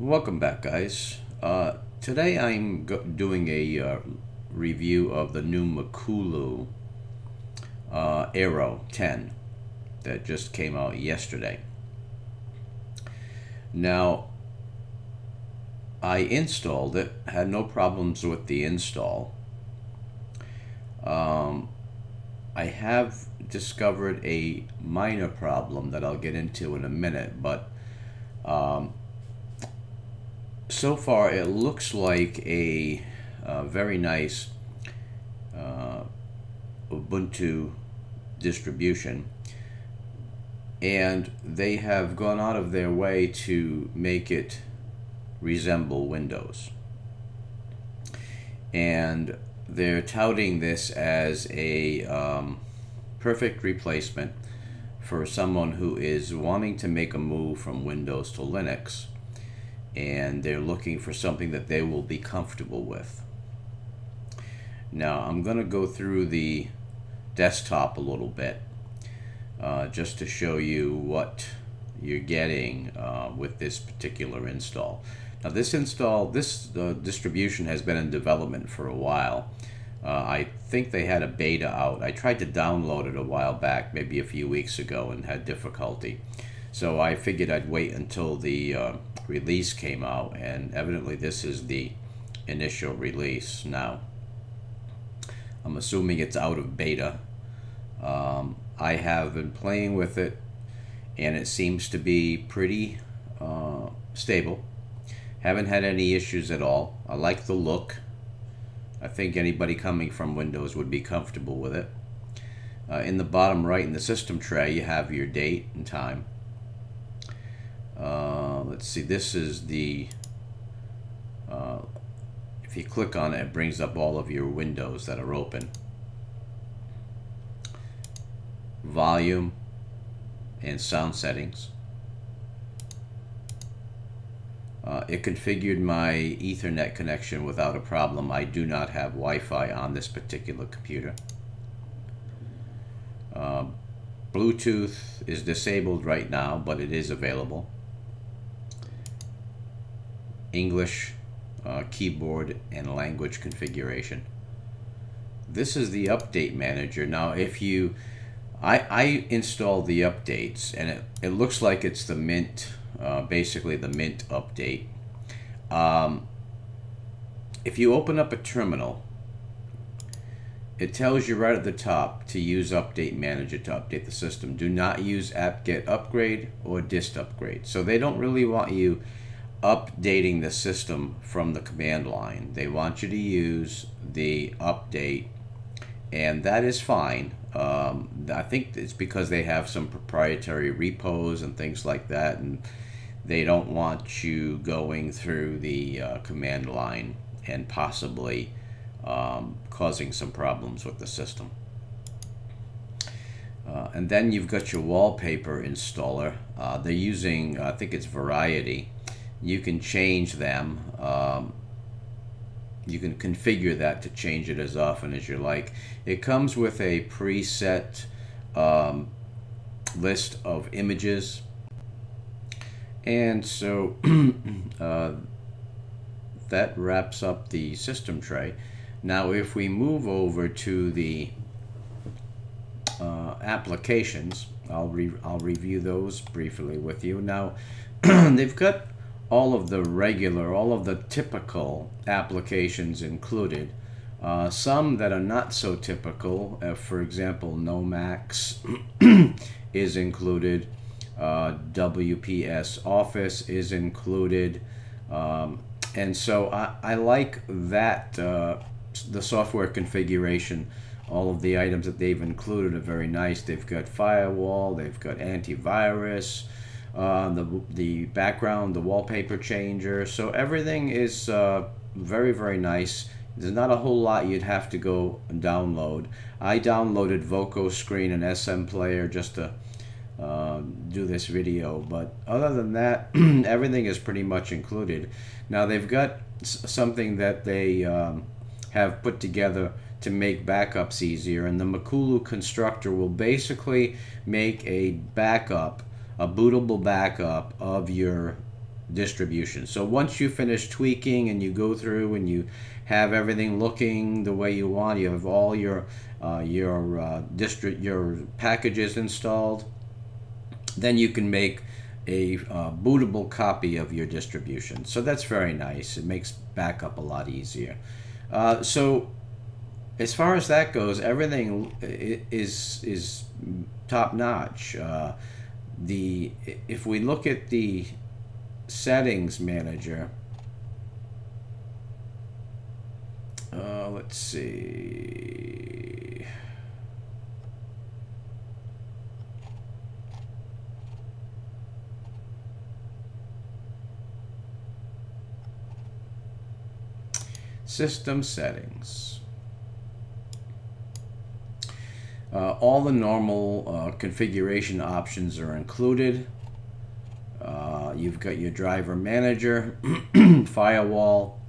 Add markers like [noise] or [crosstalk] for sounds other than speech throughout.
Welcome back, guys. Uh, today I'm doing a uh, review of the new Makulu uh, Aero 10 that just came out yesterday. Now, I installed it, had no problems with the install. Um, I have discovered a minor problem that I'll get into in a minute, but um, so far it looks like a, a very nice uh, Ubuntu distribution. And they have gone out of their way to make it resemble Windows. And they're touting this as a um, perfect replacement for someone who is wanting to make a move from Windows to Linux and they're looking for something that they will be comfortable with. Now I'm going to go through the desktop a little bit uh, just to show you what you're getting uh, with this particular install. Now this install, this uh, distribution has been in development for a while. Uh, I think they had a beta out. I tried to download it a while back, maybe a few weeks ago, and had difficulty. So I figured I'd wait until the uh, release came out, and evidently this is the initial release now. I'm assuming it's out of beta. Um, I have been playing with it, and it seems to be pretty uh, stable. Haven't had any issues at all. I like the look. I think anybody coming from Windows would be comfortable with it. Uh, in the bottom right in the system tray, you have your date and time. Uh, let's see, this is the, uh, if you click on it, it brings up all of your windows that are open. Volume and sound settings. Uh, it configured my Ethernet connection without a problem. I do not have Wi-Fi on this particular computer. Uh, Bluetooth is disabled right now, but it is available. English uh, keyboard and language configuration. This is the update manager. Now if you, I, I installed the updates and it, it looks like it's the Mint, uh, basically the Mint update. Um, if you open up a terminal, it tells you right at the top to use Update Manager to update the system. Do not use apt-get upgrade or dist upgrade. So they don't really want you updating the system from the command line. They want you to use the update, and that is fine. Um, I think it's because they have some proprietary repos and things like that, and they don't want you going through the uh, command line and possibly um, causing some problems with the system. Uh, and then you've got your wallpaper installer. Uh, they're using, I think it's Variety you can change them. Um, you can configure that to change it as often as you like. It comes with a preset um, list of images. And so [clears throat] uh, that wraps up the system tray. Now if we move over to the uh, applications, I'll, re I'll review those briefly with you. Now [clears throat] they've got all of the regular, all of the typical applications included. Uh, some that are not so typical, uh, for example, Nomacs [clears throat] is included, uh, WPS Office is included, um, and so I, I like that uh, the software configuration. All of the items that they've included are very nice. They've got firewall, they've got antivirus, uh, the, the background, the wallpaper changer. So everything is uh, very, very nice. There's not a whole lot you'd have to go and download. I downloaded Vokoscreen and SM Player just to uh, do this video, but other than that, [clears throat] everything is pretty much included. Now they've got something that they um, have put together to make backups easier, and the Makulu constructor will basically make a backup a bootable backup of your distribution. So once you finish tweaking and you go through and you have everything looking the way you want, you have all your uh, your uh, distri- your packages installed, then you can make a uh, bootable copy of your distribution. So that's very nice. It makes backup a lot easier. Uh, so as far as that goes, everything is is top notch. Uh, the if we look at the settings manager, uh, let's see. System settings. Uh, all the normal uh, configuration options are included. Uh, you've got your driver manager, [clears throat] firewall,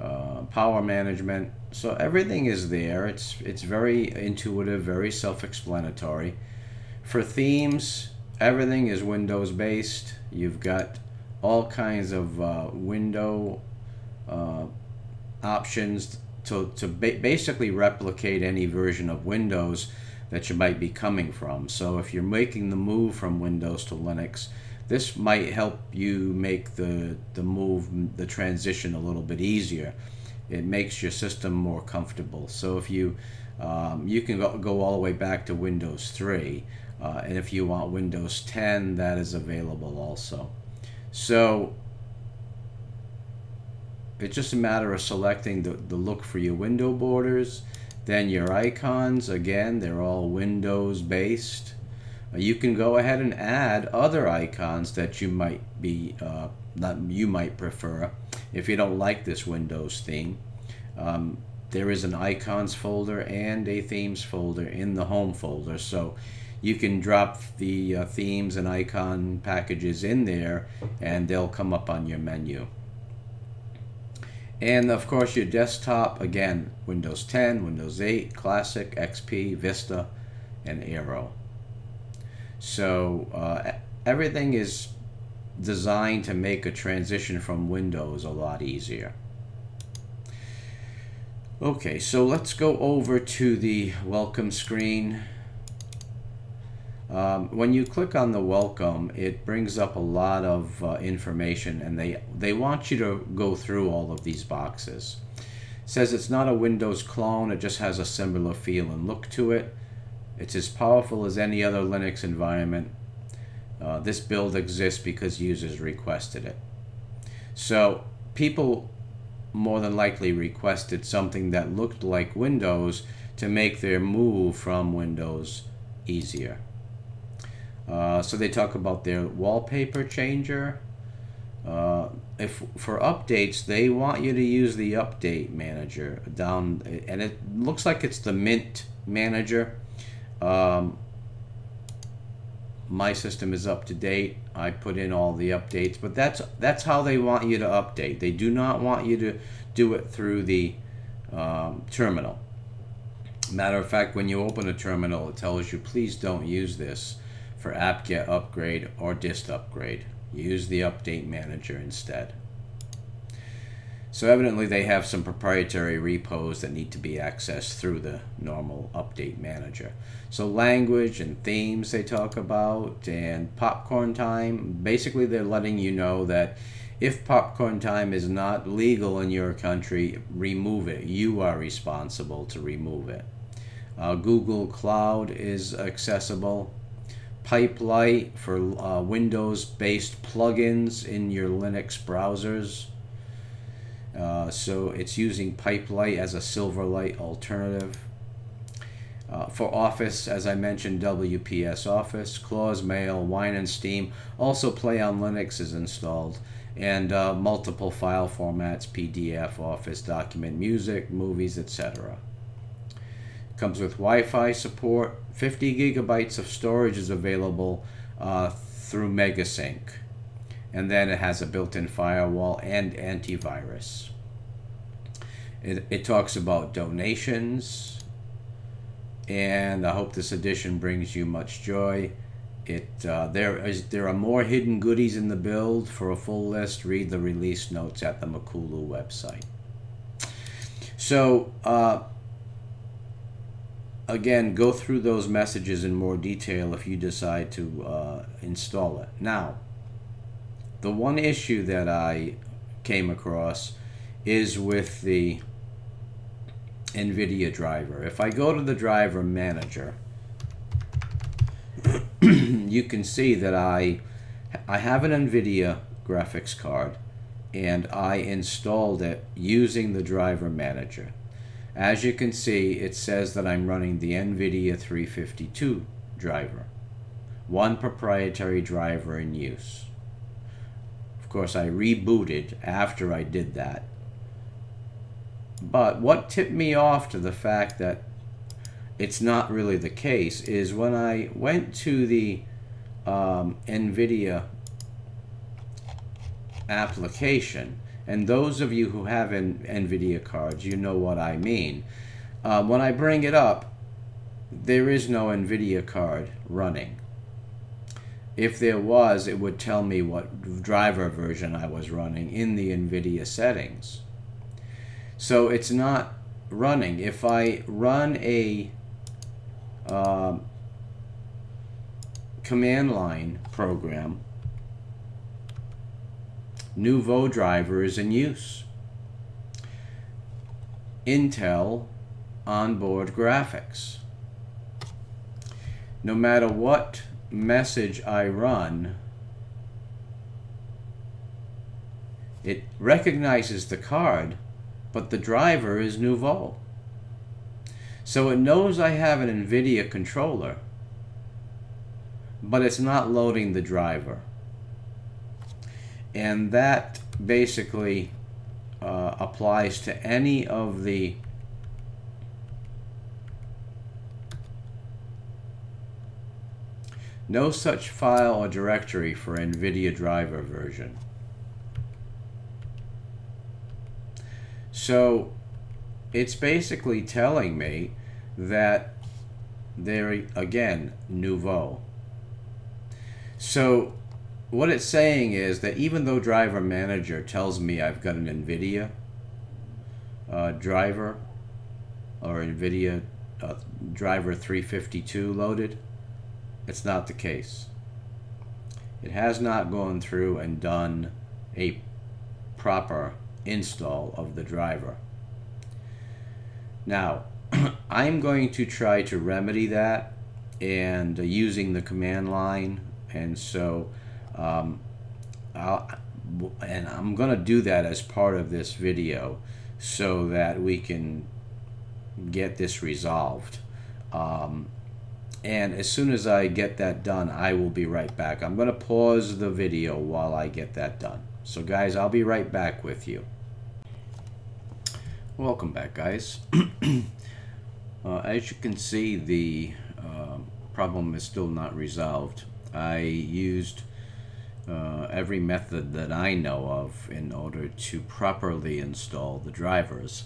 uh, power management. So everything is there. It's it's very intuitive, very self-explanatory. For themes, everything is Windows based. You've got all kinds of uh, window uh, options to, to ba basically replicate any version of Windows that you might be coming from. So if you're making the move from Windows to Linux, this might help you make the, the move, the transition a little bit easier. It makes your system more comfortable. So if you, um, you can go, go all the way back to Windows 3. Uh, and if you want Windows 10, that is available also. So it's just a matter of selecting the, the look for your window borders. Then your icons, again, they're all Windows based. Uh, you can go ahead and add other icons that you might be uh, that you might prefer if you don't like this Windows theme. Um, there is an icons folder and a themes folder in the home folder so you can drop the uh, themes and icon packages in there and they'll come up on your menu. And of course your desktop, again, Windows 10, Windows 8, Classic, XP, Vista, and Aero. So uh, everything is designed to make a transition from Windows a lot easier. Okay, so let's go over to the welcome screen. Um, when you click on the welcome, it brings up a lot of uh, information and they, they want you to go through all of these boxes. It says it's not a Windows clone, it just has a similar feel and look to it. It's as powerful as any other Linux environment. Uh, this build exists because users requested it. So people more than likely requested something that looked like Windows to make their move from Windows easier. Uh, so they talk about their wallpaper changer. Uh, if for updates, they want you to use the update manager down, and it looks like it's the Mint manager. Um, my system is up to date. I put in all the updates, but that's that's how they want you to update. They do not want you to do it through the um, terminal. Matter of fact, when you open a terminal, it tells you please don't use this for apt-get upgrade or dist upgrade. Use the update manager instead. So evidently they have some proprietary repos that need to be accessed through the normal update manager. So language and themes they talk about and popcorn time. Basically they're letting you know that if popcorn time is not legal in your country, remove it. You are responsible to remove it. Uh, Google Cloud is accessible. Pipelight for uh, Windows-based plugins in your Linux browsers. Uh, so it's using Pipelight as a Silverlight alternative. Uh, for Office, as I mentioned, WPS Office, Claws Mail, Wine and Steam. Also Play on Linux is installed. And uh, multiple file formats, PDF, Office, document, music, movies, etc. Comes with Wi-Fi support. 50 gigabytes of storage is available uh, through Megasync. And then it has a built-in firewall and antivirus. It, it talks about donations. And I hope this edition brings you much joy. It uh, there is there are more hidden goodies in the build. For a full list, read the release notes at the Makulu website. So uh, again, go through those messages in more detail if you decide to uh, install it. Now, the one issue that I came across is with the NVIDIA driver. If I go to the driver manager, [clears throat] you can see that I, I have an NVIDIA graphics card and I installed it using the driver manager. As you can see, it says that I'm running the NVIDIA 352 driver, one proprietary driver in use. Of course, I rebooted after I did that. But what tipped me off to the fact that it's not really the case is when I went to the um, NVIDIA application, and those of you who have an NVIDIA cards, you know what I mean. Uh, when I bring it up, there is no NVIDIA card running. If there was, it would tell me what driver version I was running in the NVIDIA settings. So it's not running. If I run a um, command line program, Nouveau driver is in use. Intel onboard graphics. No matter what message I run, it recognizes the card, but the driver is Nouveau. So it knows I have an NVIDIA controller, but it's not loading the driver and that basically uh, applies to any of the no such file or directory for NVIDIA driver version. So it's basically telling me that they're again nouveau. So what it's saying is that even though driver manager tells me I've got an NVIDIA uh, driver or NVIDIA uh, driver 352 loaded, it's not the case. It has not gone through and done a proper install of the driver. Now, [clears throat] I'm going to try to remedy that and uh, using the command line and so um, and I'm going to do that as part of this video so that we can get this resolved. Um, and as soon as I get that done, I will be right back. I'm going to pause the video while I get that done. So guys, I'll be right back with you. Welcome back, guys. [clears throat] uh, as you can see, the uh, problem is still not resolved. I used uh, every method that I know of in order to properly install the drivers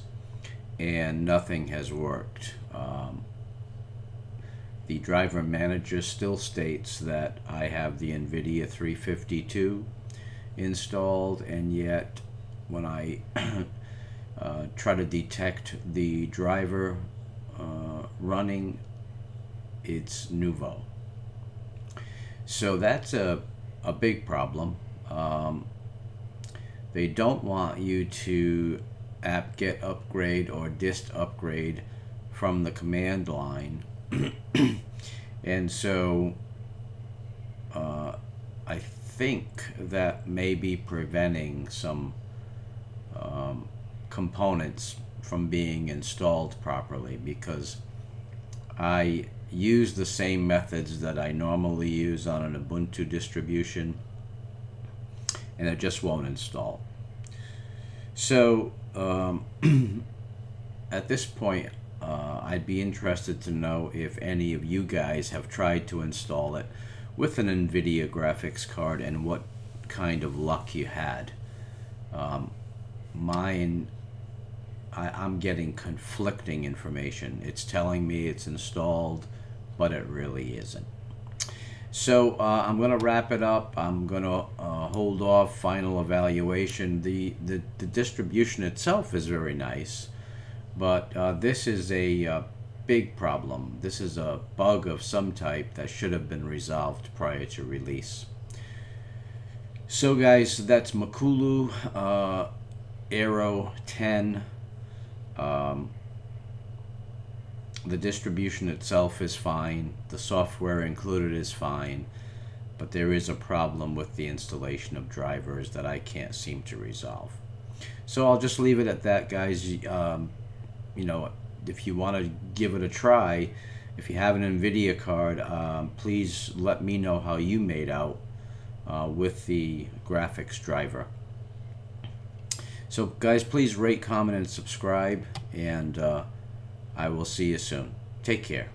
and nothing has worked. Um, the driver manager still states that I have the NVIDIA 352 installed and yet when I [clears throat] uh, try to detect the driver uh, running it's Nouveau. So that's a a big problem. Um, they don't want you to apt-get upgrade or dist upgrade from the command line. [clears throat] and so uh, I think that may be preventing some um, components from being installed properly because I use the same methods that I normally use on an Ubuntu distribution and it just won't install. So um, [clears throat] at this point uh, I'd be interested to know if any of you guys have tried to install it with an NVIDIA graphics card and what kind of luck you had. Um, mine I, I'm getting conflicting information. It's telling me it's installed but it really isn't. So uh, I'm going to wrap it up. I'm going to uh, hold off final evaluation. The, the, the distribution itself is very nice, but uh, this is a uh, big problem. This is a bug of some type that should have been resolved prior to release. So guys, that's Makulu uh, Aero 10. Um, the distribution itself is fine. The software included is fine. But there is a problem with the installation of drivers that I can't seem to resolve. So I'll just leave it at that, guys. Um, you know, if you want to give it a try, if you have an NVIDIA card, um, please let me know how you made out uh, with the graphics driver. So guys, please rate, comment, and subscribe, and uh, I will see you soon. Take care.